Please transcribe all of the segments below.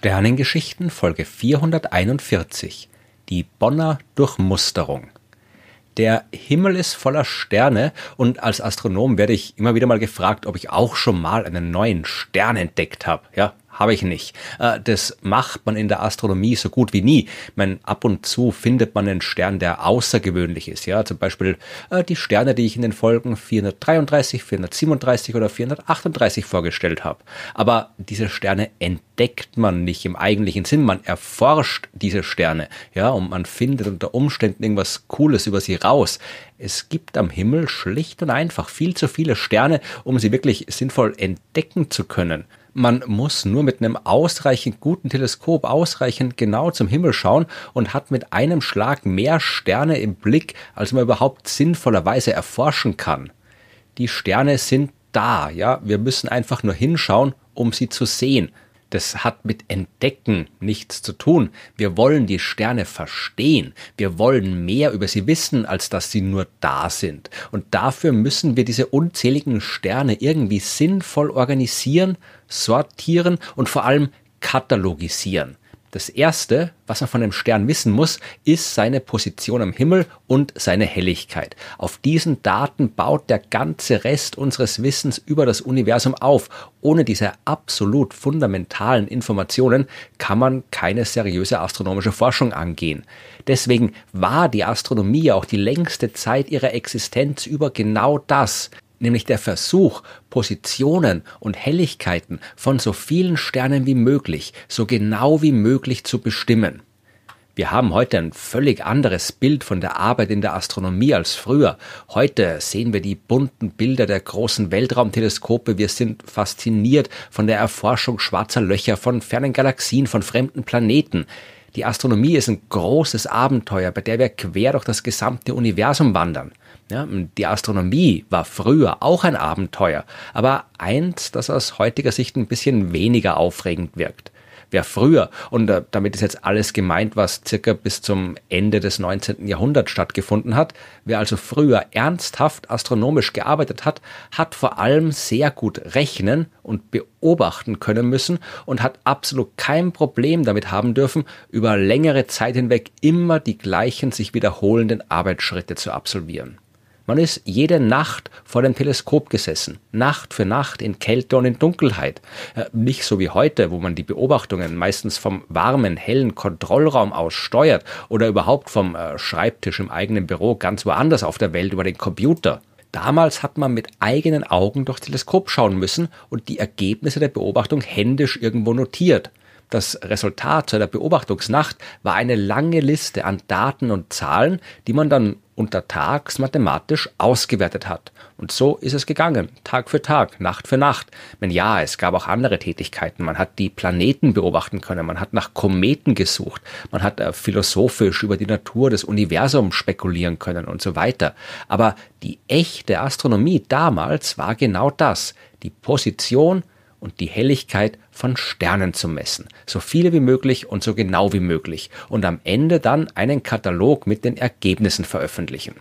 Sternengeschichten Folge 441 Die Bonner Durchmusterung Der Himmel ist voller Sterne und als Astronom werde ich immer wieder mal gefragt, ob ich auch schon mal einen neuen Stern entdeckt habe. Ja, habe ich nicht. Äh, das macht man in der Astronomie so gut wie nie. Man, ab und zu findet man einen Stern, der außergewöhnlich ist. Ja, zum Beispiel äh, die Sterne, die ich in den Folgen 433, 437 oder 438 vorgestellt habe. Aber diese Sterne entdeckt man nicht im eigentlichen Sinn. Man erforscht diese Sterne. Ja, und man findet unter Umständen irgendwas Cooles über sie raus. Es gibt am Himmel schlicht und einfach viel zu viele Sterne, um sie wirklich sinnvoll entdecken zu können. Man muss nur mit einem ausreichend guten Teleskop ausreichend genau zum Himmel schauen und hat mit einem Schlag mehr Sterne im Blick, als man überhaupt sinnvollerweise erforschen kann. Die Sterne sind da, ja, wir müssen einfach nur hinschauen, um sie zu sehen. Das hat mit Entdecken nichts zu tun. Wir wollen die Sterne verstehen. Wir wollen mehr über sie wissen, als dass sie nur da sind. Und dafür müssen wir diese unzähligen Sterne irgendwie sinnvoll organisieren, sortieren und vor allem katalogisieren. Das erste, was man von einem Stern wissen muss, ist seine Position am Himmel und seine Helligkeit. Auf diesen Daten baut der ganze Rest unseres Wissens über das Universum auf. Ohne diese absolut fundamentalen Informationen kann man keine seriöse astronomische Forschung angehen. Deswegen war die Astronomie auch die längste Zeit ihrer Existenz über genau das, nämlich der Versuch, Positionen und Helligkeiten von so vielen Sternen wie möglich, so genau wie möglich zu bestimmen. Wir haben heute ein völlig anderes Bild von der Arbeit in der Astronomie als früher. Heute sehen wir die bunten Bilder der großen Weltraumteleskope. Wir sind fasziniert von der Erforschung schwarzer Löcher, von fernen Galaxien, von fremden Planeten. Die Astronomie ist ein großes Abenteuer, bei der wir quer durch das gesamte Universum wandern. Ja, die Astronomie war früher auch ein Abenteuer, aber eins, das aus heutiger Sicht ein bisschen weniger aufregend wirkt. Wer früher, und äh, damit ist jetzt alles gemeint, was circa bis zum Ende des 19. Jahrhunderts stattgefunden hat, wer also früher ernsthaft astronomisch gearbeitet hat, hat vor allem sehr gut rechnen und beobachten können müssen und hat absolut kein Problem damit haben dürfen, über längere Zeit hinweg immer die gleichen sich wiederholenden Arbeitsschritte zu absolvieren. Man ist jede Nacht vor dem Teleskop gesessen, Nacht für Nacht in Kälte und in Dunkelheit. Äh, nicht so wie heute, wo man die Beobachtungen meistens vom warmen, hellen Kontrollraum aus steuert oder überhaupt vom äh, Schreibtisch im eigenen Büro ganz woanders auf der Welt über den Computer. Damals hat man mit eigenen Augen durchs Teleskop schauen müssen und die Ergebnisse der Beobachtung händisch irgendwo notiert. Das Resultat der Beobachtungsnacht war eine lange Liste an Daten und Zahlen, die man dann untertags mathematisch ausgewertet hat. Und so ist es gegangen, Tag für Tag, Nacht für Nacht. Wenn ja, es gab auch andere Tätigkeiten. Man hat die Planeten beobachten können, man hat nach Kometen gesucht, man hat äh, philosophisch über die Natur des Universums spekulieren können und so weiter. Aber die echte Astronomie damals war genau das, die Position und die Helligkeit von Sternen zu messen. So viele wie möglich und so genau wie möglich. Und am Ende dann einen Katalog mit den Ergebnissen veröffentlichen.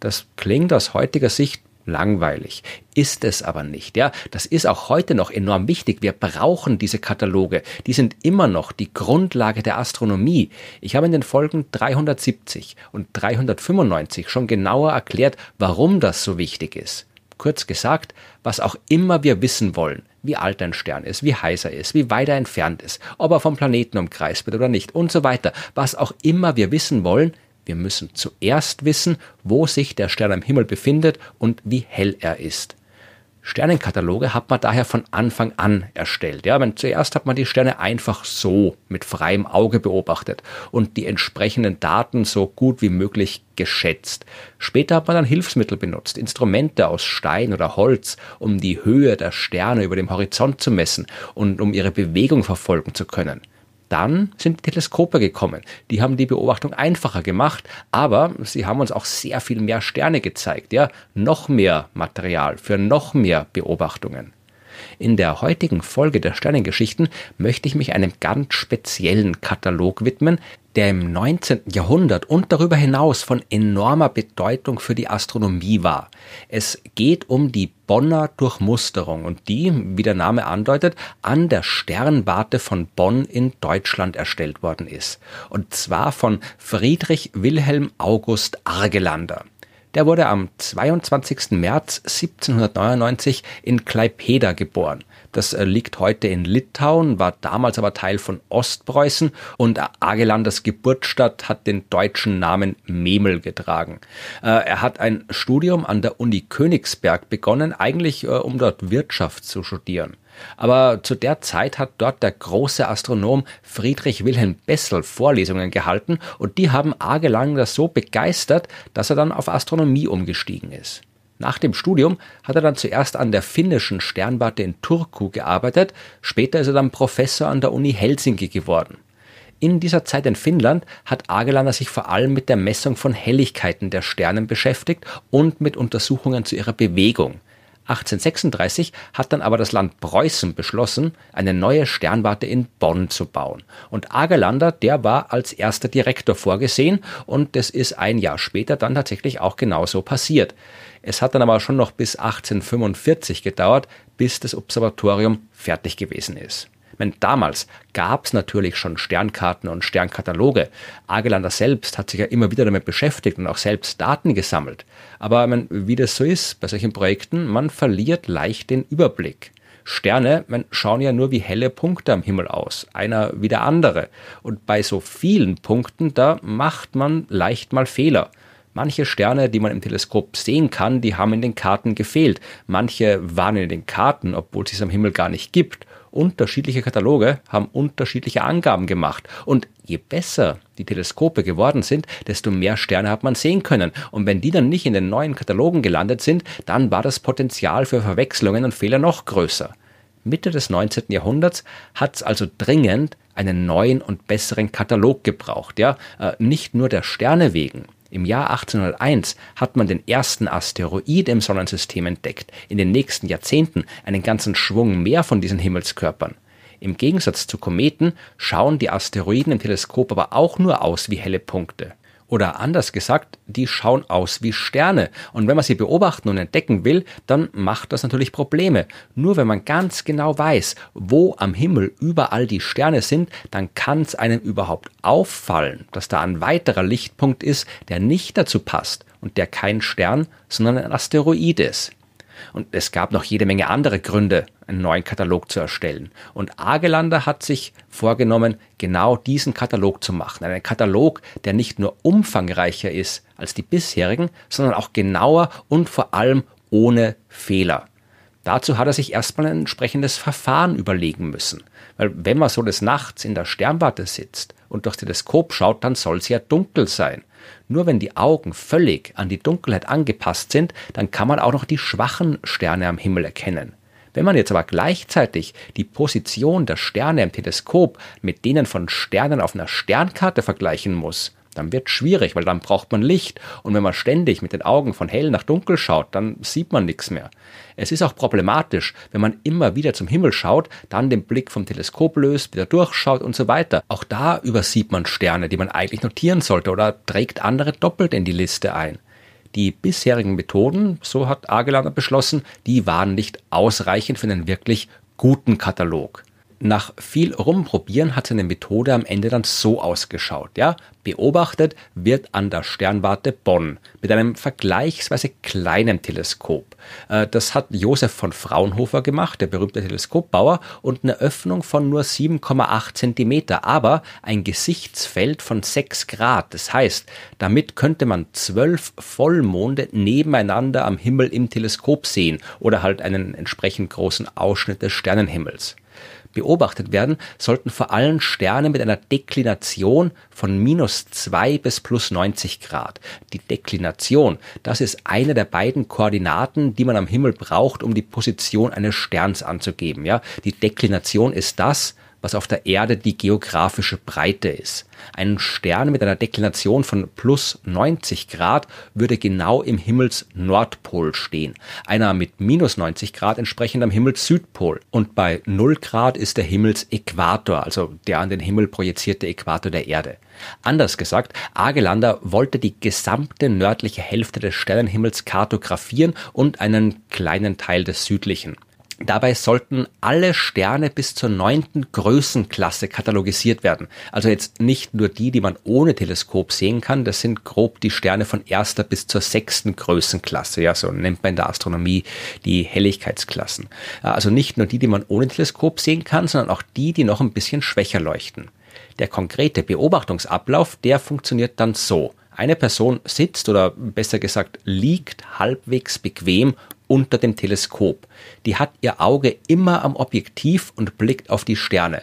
Das klingt aus heutiger Sicht langweilig. Ist es aber nicht, ja. Das ist auch heute noch enorm wichtig. Wir brauchen diese Kataloge. Die sind immer noch die Grundlage der Astronomie. Ich habe in den Folgen 370 und 395 schon genauer erklärt, warum das so wichtig ist. Kurz gesagt, was auch immer wir wissen wollen, wie alt ein Stern ist, wie heiß er ist, wie weit er entfernt ist, ob er vom Planeten umkreist wird oder nicht und so weiter, was auch immer wir wissen wollen, wir müssen zuerst wissen, wo sich der Stern am Himmel befindet und wie hell er ist. Sternenkataloge hat man daher von Anfang an erstellt. Ja, man, zuerst hat man die Sterne einfach so mit freiem Auge beobachtet und die entsprechenden Daten so gut wie möglich geschätzt. Später hat man dann Hilfsmittel benutzt, Instrumente aus Stein oder Holz, um die Höhe der Sterne über dem Horizont zu messen und um ihre Bewegung verfolgen zu können. Dann sind die Teleskope gekommen. Die haben die Beobachtung einfacher gemacht, aber sie haben uns auch sehr viel mehr Sterne gezeigt, ja, noch mehr Material für noch mehr Beobachtungen. In der heutigen Folge der Sternengeschichten möchte ich mich einem ganz speziellen Katalog widmen, der im 19. Jahrhundert und darüber hinaus von enormer Bedeutung für die Astronomie war. Es geht um die Bonner Durchmusterung und die, wie der Name andeutet, an der Sternwarte von Bonn in Deutschland erstellt worden ist. Und zwar von Friedrich Wilhelm August Argelander. Der wurde am 22. März 1799 in Klaipeda geboren. Das äh, liegt heute in Litauen, war damals aber Teil von Ostpreußen und Agelanders Geburtsstadt hat den deutschen Namen Memel getragen. Äh, er hat ein Studium an der Uni Königsberg begonnen, eigentlich äh, um dort Wirtschaft zu studieren. Aber zu der Zeit hat dort der große Astronom Friedrich Wilhelm Bessel Vorlesungen gehalten und die haben Agelander so begeistert, dass er dann auf Astronomie umgestiegen ist. Nach dem Studium hat er dann zuerst an der finnischen Sternwarte in Turku gearbeitet, später ist er dann Professor an der Uni Helsinki geworden. In dieser Zeit in Finnland hat Agelander sich vor allem mit der Messung von Helligkeiten der Sternen beschäftigt und mit Untersuchungen zu ihrer Bewegung. 1836 hat dann aber das Land Preußen beschlossen, eine neue Sternwarte in Bonn zu bauen. Und Agerlander, der war als erster Direktor vorgesehen und das ist ein Jahr später dann tatsächlich auch genauso passiert. Es hat dann aber schon noch bis 1845 gedauert, bis das Observatorium fertig gewesen ist. Meine, damals gab es natürlich schon Sternkarten und Sternkataloge. Agelander selbst hat sich ja immer wieder damit beschäftigt und auch selbst Daten gesammelt. Aber meine, wie das so ist bei solchen Projekten, man verliert leicht den Überblick. Sterne man, schauen ja nur wie helle Punkte am Himmel aus, einer wie der andere. Und bei so vielen Punkten, da macht man leicht mal Fehler. Manche Sterne, die man im Teleskop sehen kann, die haben in den Karten gefehlt. Manche waren in den Karten, obwohl es sie am Himmel gar nicht gibt unterschiedliche Kataloge haben unterschiedliche Angaben gemacht. Und je besser die Teleskope geworden sind, desto mehr Sterne hat man sehen können. Und wenn die dann nicht in den neuen Katalogen gelandet sind, dann war das Potenzial für Verwechslungen und Fehler noch größer. Mitte des 19. Jahrhunderts hat es also dringend einen neuen und besseren Katalog gebraucht. Ja, äh, nicht nur der Sterne wegen. Im Jahr 1801 hat man den ersten Asteroid im Sonnensystem entdeckt, in den nächsten Jahrzehnten einen ganzen Schwung mehr von diesen Himmelskörpern. Im Gegensatz zu Kometen schauen die Asteroiden im Teleskop aber auch nur aus wie helle Punkte. Oder anders gesagt, die schauen aus wie Sterne. Und wenn man sie beobachten und entdecken will, dann macht das natürlich Probleme. Nur wenn man ganz genau weiß, wo am Himmel überall die Sterne sind, dann kann es einem überhaupt auffallen, dass da ein weiterer Lichtpunkt ist, der nicht dazu passt und der kein Stern, sondern ein Asteroid ist. Und es gab noch jede Menge andere Gründe, einen neuen Katalog zu erstellen. Und Agelander hat sich vorgenommen, genau diesen Katalog zu machen. Einen Katalog, der nicht nur umfangreicher ist als die bisherigen, sondern auch genauer und vor allem ohne Fehler. Dazu hat er sich erstmal ein entsprechendes Verfahren überlegen müssen. Weil wenn man so des Nachts in der Sternwarte sitzt und durchs Teleskop schaut, dann soll es ja dunkel sein. Nur wenn die Augen völlig an die Dunkelheit angepasst sind, dann kann man auch noch die schwachen Sterne am Himmel erkennen. Wenn man jetzt aber gleichzeitig die Position der Sterne im Teleskop mit denen von Sternen auf einer Sternkarte vergleichen muss, dann wird schwierig, weil dann braucht man Licht. Und wenn man ständig mit den Augen von hell nach dunkel schaut, dann sieht man nichts mehr. Es ist auch problematisch, wenn man immer wieder zum Himmel schaut, dann den Blick vom Teleskop löst, wieder durchschaut und so weiter. Auch da übersieht man Sterne, die man eigentlich notieren sollte oder trägt andere doppelt in die Liste ein. Die bisherigen Methoden, so hat Agelander beschlossen, die waren nicht ausreichend für einen wirklich guten Katalog. Nach viel Rumprobieren hat seine Methode am Ende dann so ausgeschaut. Ja? Beobachtet wird an der Sternwarte Bonn mit einem vergleichsweise kleinen Teleskop. Äh, das hat Josef von Fraunhofer gemacht, der berühmte Teleskopbauer, und eine Öffnung von nur 7,8 Zentimeter, aber ein Gesichtsfeld von 6 Grad. Das heißt, damit könnte man zwölf Vollmonde nebeneinander am Himmel im Teleskop sehen oder halt einen entsprechend großen Ausschnitt des Sternenhimmels beobachtet werden, sollten vor allem Sterne mit einer Deklination von minus 2 bis plus 90 Grad. Die Deklination, das ist eine der beiden Koordinaten, die man am Himmel braucht, um die Position eines Sterns anzugeben. Ja? Die Deklination ist das, was auf der Erde die geografische Breite ist. Ein Stern mit einer Deklination von plus 90 Grad würde genau im Himmelsnordpol stehen. Einer mit minus 90 Grad entsprechend am Himmelssüdpol. Und bei 0 Grad ist der Himmelsäquator, also der an den Himmel projizierte Äquator der Erde. Anders gesagt, Agelander wollte die gesamte nördliche Hälfte des Sternenhimmels kartografieren und einen kleinen Teil des südlichen. Dabei sollten alle Sterne bis zur neunten Größenklasse katalogisiert werden. Also jetzt nicht nur die, die man ohne Teleskop sehen kann, das sind grob die Sterne von erster bis zur sechsten Größenklasse. Ja, so nennt man in der Astronomie die Helligkeitsklassen. Also nicht nur die, die man ohne Teleskop sehen kann, sondern auch die, die noch ein bisschen schwächer leuchten. Der konkrete Beobachtungsablauf, der funktioniert dann so. Eine Person sitzt oder besser gesagt liegt halbwegs bequem unter dem Teleskop. Die hat ihr Auge immer am Objektiv und blickt auf die Sterne.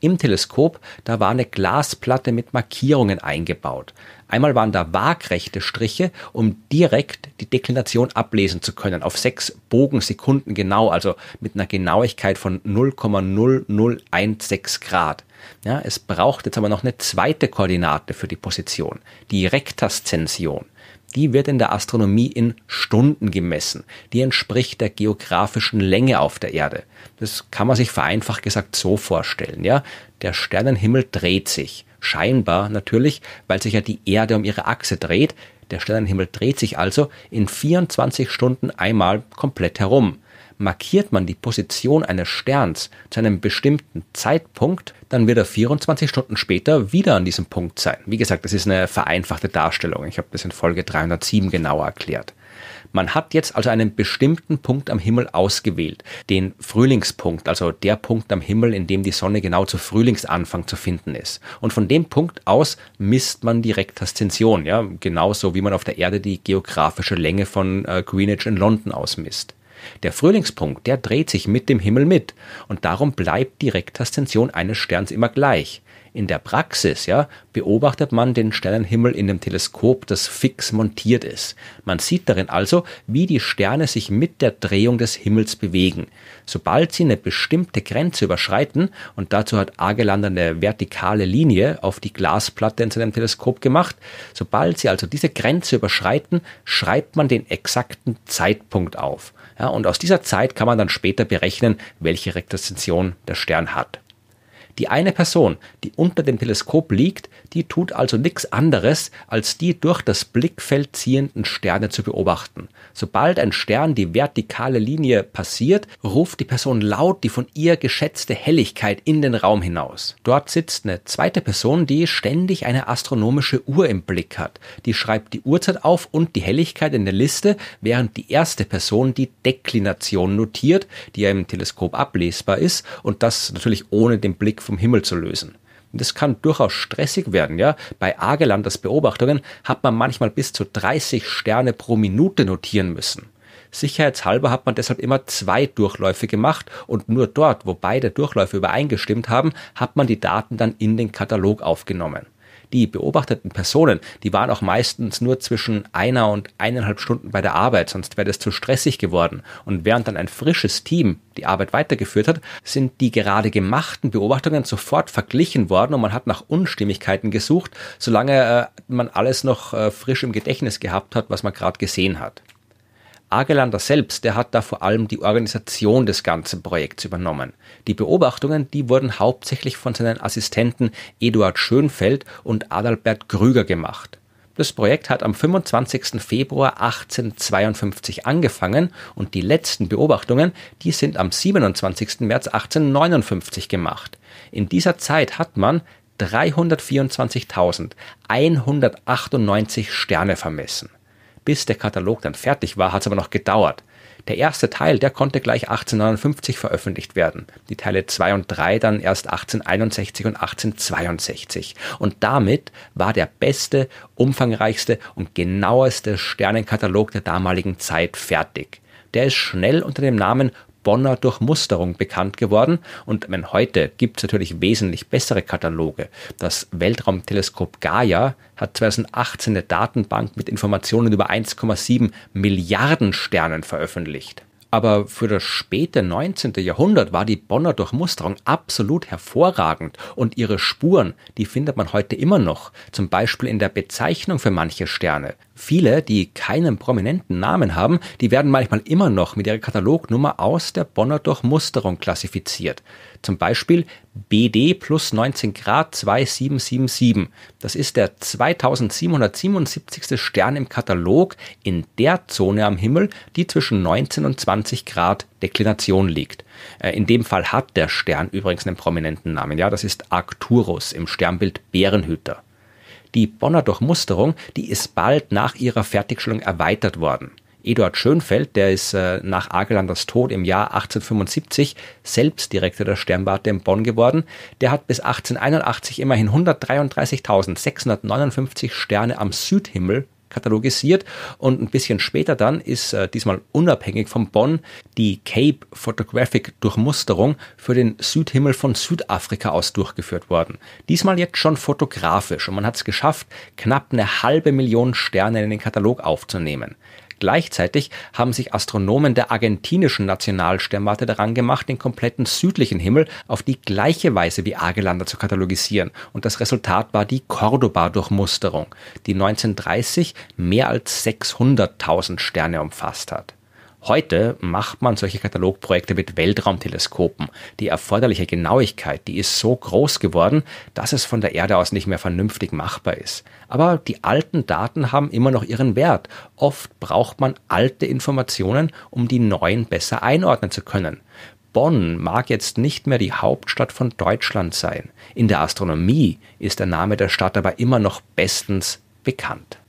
Im Teleskop, da war eine Glasplatte mit Markierungen eingebaut. Einmal waren da waagrechte Striche, um direkt die Deklination ablesen zu können, auf sechs Bogensekunden genau, also mit einer Genauigkeit von 0,0016 Grad. Ja, es braucht jetzt aber noch eine zweite Koordinate für die Position, die Rektaszension die wird in der Astronomie in Stunden gemessen. Die entspricht der geografischen Länge auf der Erde. Das kann man sich vereinfacht gesagt so vorstellen, ja. Der Sternenhimmel dreht sich. Scheinbar natürlich, weil sich ja die Erde um ihre Achse dreht. Der Sternenhimmel dreht sich also in 24 Stunden einmal komplett herum markiert man die Position eines Sterns zu einem bestimmten Zeitpunkt, dann wird er 24 Stunden später wieder an diesem Punkt sein. Wie gesagt, das ist eine vereinfachte Darstellung. Ich habe das in Folge 307 genauer erklärt. Man hat jetzt also einen bestimmten Punkt am Himmel ausgewählt, den Frühlingspunkt, also der Punkt am Himmel, in dem die Sonne genau zu Frühlingsanfang zu finden ist. Und von dem Punkt aus misst man die Rektaszension, ja, genauso wie man auf der Erde die geografische Länge von äh, Greenwich in London ausmisst. Der Frühlingspunkt, der dreht sich mit dem Himmel mit und darum bleibt die Rektaszension eines Sterns immer gleich. In der Praxis, ja, beobachtet man den Sternenhimmel in dem Teleskop, das fix montiert ist. Man sieht darin also, wie die Sterne sich mit der Drehung des Himmels bewegen. Sobald sie eine bestimmte Grenze überschreiten, und dazu hat Agelander eine vertikale Linie auf die Glasplatte in seinem Teleskop gemacht, sobald sie also diese Grenze überschreiten, schreibt man den exakten Zeitpunkt auf. Ja, und aus dieser Zeit kann man dann später berechnen, welche Rektaszension der Stern hat. Die eine Person, die unter dem Teleskop liegt, die tut also nichts anderes, als die durch das Blickfeld ziehenden Sterne zu beobachten. Sobald ein Stern die vertikale Linie passiert, ruft die Person laut die von ihr geschätzte Helligkeit in den Raum hinaus. Dort sitzt eine zweite Person, die ständig eine astronomische Uhr im Blick hat. Die schreibt die Uhrzeit auf und die Helligkeit in der Liste, während die erste Person die Deklination notiert, die ja im Teleskop ablesbar ist und das natürlich ohne den Blick vom Himmel zu lösen. Das kann durchaus stressig werden, ja. Bei Agelanders Beobachtungen hat man manchmal bis zu 30 Sterne pro Minute notieren müssen. Sicherheitshalber hat man deshalb immer zwei Durchläufe gemacht und nur dort, wo beide Durchläufe übereingestimmt haben, hat man die Daten dann in den Katalog aufgenommen. Die beobachteten Personen, die waren auch meistens nur zwischen einer und eineinhalb Stunden bei der Arbeit, sonst wäre das zu stressig geworden. Und während dann ein frisches Team die Arbeit weitergeführt hat, sind die gerade gemachten Beobachtungen sofort verglichen worden und man hat nach Unstimmigkeiten gesucht, solange äh, man alles noch äh, frisch im Gedächtnis gehabt hat, was man gerade gesehen hat. Agelander selbst, der hat da vor allem die Organisation des ganzen Projekts übernommen. Die Beobachtungen, die wurden hauptsächlich von seinen Assistenten Eduard Schönfeld und Adalbert Krüger gemacht. Das Projekt hat am 25. Februar 1852 angefangen und die letzten Beobachtungen, die sind am 27. März 1859 gemacht. In dieser Zeit hat man 324.198 Sterne vermessen. Bis der Katalog dann fertig war, hat es aber noch gedauert. Der erste Teil, der konnte gleich 1859 veröffentlicht werden. Die Teile 2 und 3 dann erst 1861 und 1862. Und damit war der beste, umfangreichste und genaueste Sternenkatalog der damaligen Zeit fertig. Der ist schnell unter dem Namen Bonner Durchmusterung bekannt geworden und wenn heute gibt es natürlich wesentlich bessere Kataloge. Das Weltraumteleskop Gaia hat 2018 eine Datenbank mit Informationen über 1,7 Milliarden Sternen veröffentlicht. Aber für das späte 19. Jahrhundert war die Bonner Durchmusterung absolut hervorragend und ihre Spuren, die findet man heute immer noch, zum Beispiel in der Bezeichnung für manche Sterne. Viele, die keinen prominenten Namen haben, die werden manchmal immer noch mit ihrer Katalognummer aus der Bonner Durchmusterung klassifiziert. Zum Beispiel BD plus 19 Grad 2777. Das ist der 2777. Stern im Katalog in der Zone am Himmel, die zwischen 19 und 20 Grad Deklination liegt. Äh, in dem Fall hat der Stern übrigens einen prominenten Namen. Ja, das ist Arcturus im Sternbild Bärenhüter. Die Bonner Durchmusterung, die ist bald nach ihrer Fertigstellung erweitert worden. Eduard Schönfeld, der ist äh, nach Agelanders Tod im Jahr 1875 selbst Direktor der Sternwarte in Bonn geworden. Der hat bis 1881 immerhin 133.659 Sterne am Südhimmel katalogisiert und ein bisschen später dann ist äh, diesmal unabhängig von Bonn die Cape Photographic Durchmusterung für den Südhimmel von Südafrika aus durchgeführt worden. Diesmal jetzt schon fotografisch und man hat es geschafft, knapp eine halbe Million Sterne in den Katalog aufzunehmen. Gleichzeitig haben sich Astronomen der argentinischen Nationalsternwarte daran gemacht, den kompletten südlichen Himmel auf die gleiche Weise wie Agelander zu katalogisieren. Und das Resultat war die Cordoba-Durchmusterung, die 1930 mehr als 600.000 Sterne umfasst hat. Heute macht man solche Katalogprojekte mit Weltraumteleskopen. Die erforderliche Genauigkeit, die ist so groß geworden, dass es von der Erde aus nicht mehr vernünftig machbar ist. Aber die alten Daten haben immer noch ihren Wert. Oft braucht man alte Informationen, um die neuen besser einordnen zu können. Bonn mag jetzt nicht mehr die Hauptstadt von Deutschland sein. In der Astronomie ist der Name der Stadt aber immer noch bestens bekannt.